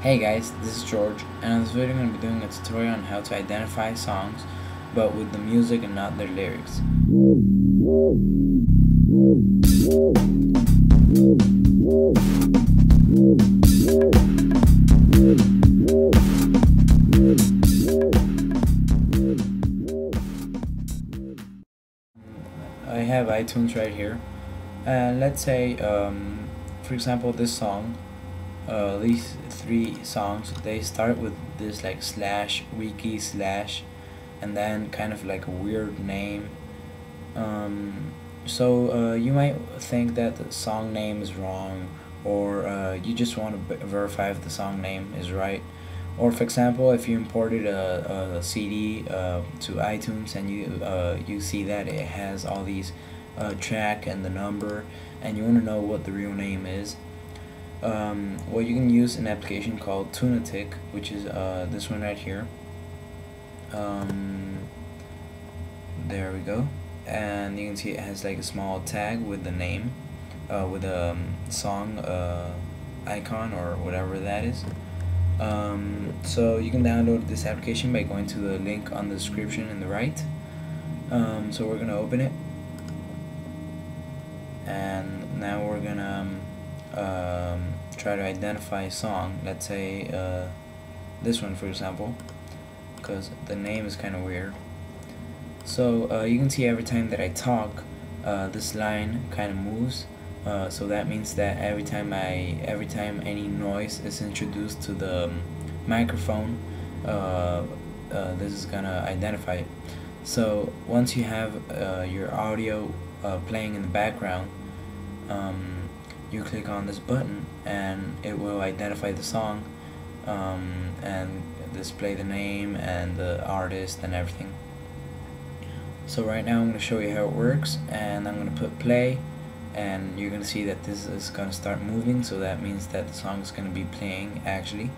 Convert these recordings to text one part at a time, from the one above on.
Hey guys, this is George, and in this video I'm going to be doing a tutorial on how to identify songs, but with the music and not their lyrics. I have iTunes right here, and let's say, um, for example, this song uh, these three songs. They start with this like slash wiki slash and then kind of like a weird name. Um, so uh, you might think that the song name is wrong or uh, you just want to verify if the song name is right. Or for example if you imported a, a CD uh, to iTunes and you uh, you see that it has all these uh, track and the number and you want to know what the real name is um, well you can use an application called Tunatic which is uh, this one right here. Um, there we go. And you can see it has like a small tag with the name uh, with a um, song uh, icon or whatever that is. Um, so you can download this application by going to the link on the description in the right. Um, so we're gonna open it. And now we're gonna um, try to identify a song. Let's say uh, this one for example because the name is kind of weird. So uh, you can see every time that I talk uh, this line kind of moves. Uh, so that means that every time I every time any noise is introduced to the um, microphone uh, uh, this is gonna identify it. So once you have your audio playing in the background um, you click on this button and it will identify the song um, and display the name and the artist and everything. So right now I'm going to show you how it works and I'm going to put play and you're going to see that this is going to start moving so that means that the song is going to be playing actually.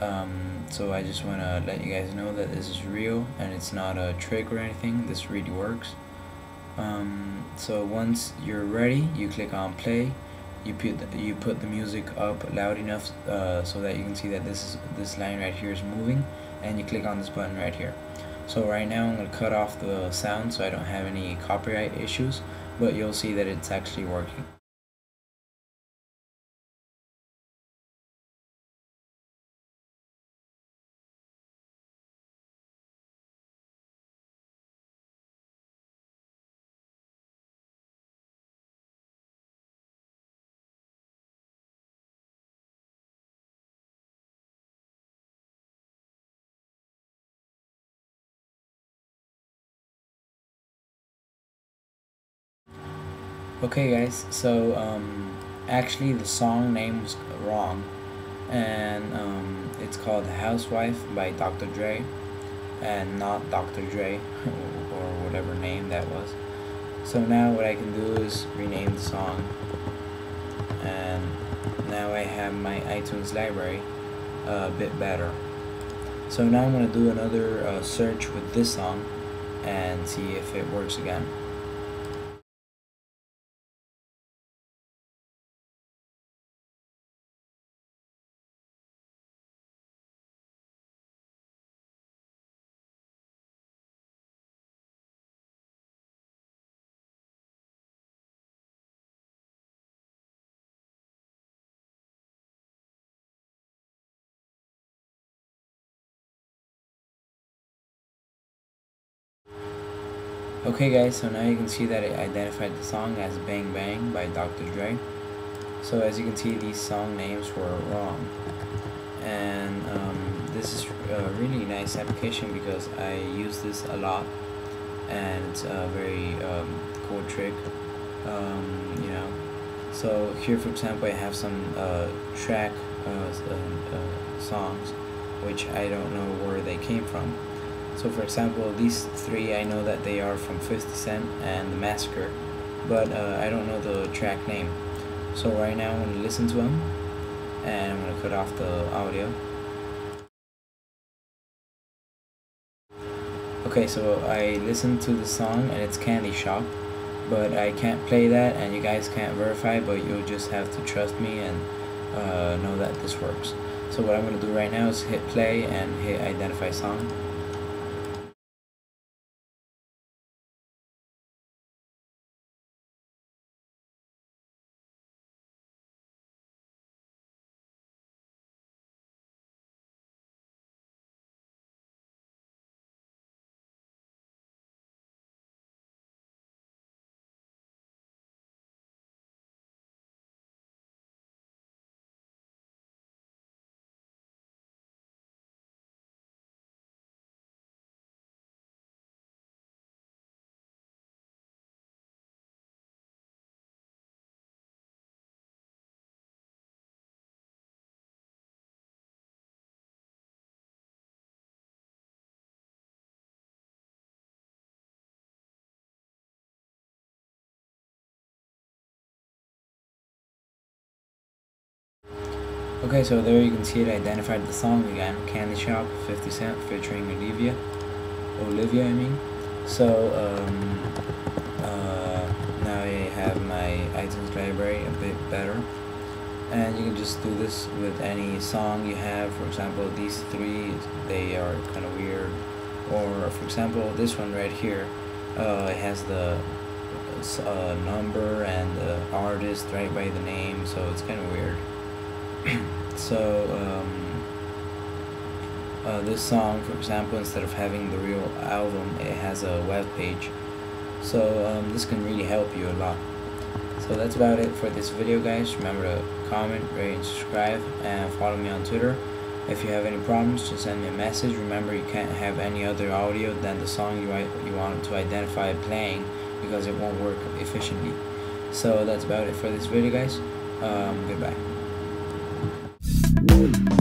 Um, so I just want to let you guys know that this is real and it's not a trick or anything this really works. Um, so once you're ready you click on play you put the, you put the music up loud enough uh, so that you can see that this is this line right here is moving and you click on this button right here. So right now I'm to cut off the sound so I don't have any copyright issues but you'll see that it's actually working Okay guys, so um, actually the song name was wrong and um, it's called Housewife by Dr. Dre and not Dr. Dre or whatever name that was. So now what I can do is rename the song and now I have my iTunes library a bit better. So now I'm going to do another uh, search with this song and see if it works again. Okay guys, so now you can see that it identified the song as Bang Bang by Dr. Dre. So as you can see, these song names were wrong. And um, this is a really nice application because I use this a lot. And it's a very um, cool trick, um, you know. So here for example, I have some uh, track uh, uh, songs which I don't know where they came from so for example, these three I know that they are from 50 Cent and The Massacre, but uh, I don't know the track name. So right now I'm going to listen to them, and I'm going to cut off the audio. Okay, so I listened to the song and it's Candy Shop, but I can't play that and you guys can't verify, but you'll just have to trust me and uh, know that this works. So what I'm going to do right now is hit play and hit identify song. Okay, so there you can see it identified the song again, Candy Shop, 50 Cent, featuring Olivia. Olivia, I mean. So, um, uh, now I have my iTunes library a bit better. And you can just do this with any song you have. For example, these three, they are kind of weird. Or, for example, this one right here, uh, it has the uh, number and the artist right by the name, so it's kind of weird. so um, uh, this song for example instead of having the real album it has a web page. So um, this can really help you a lot. So that's about it for this video guys. Remember to comment rate and subscribe and follow me on twitter. If you have any problems just send me a message. Remember you can't have any other audio than the song you, you want to identify playing because it won't work efficiently. So that's about it for this video guys. Um, goodbye Bye.